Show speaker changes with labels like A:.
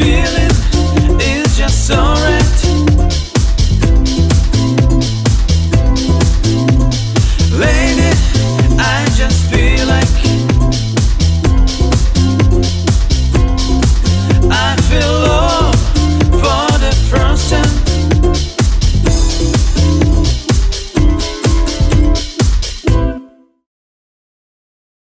A: feeling